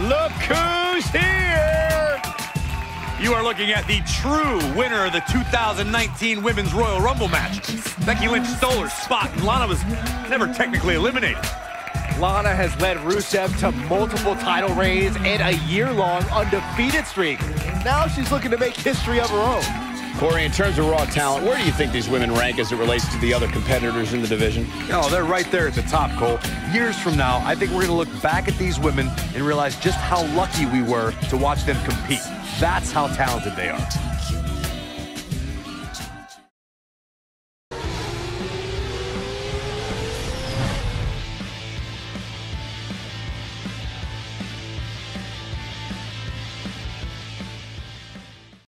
Look who's here! You are looking at the true winner of the 2019 Women's Royal Rumble match. Becky Lynch stole her spot, and Lana was never technically eliminated. Lana has led Rusev to multiple title reigns and a year-long undefeated streak. Now she's looking to make history of her own. Corey, in terms of raw talent, where do you think these women rank as it relates to the other competitors in the division? Oh, they're right there at the top, Cole. Years from now, I think we're going to look back at these women and realize just how lucky we were to watch them compete. That's how talented they are.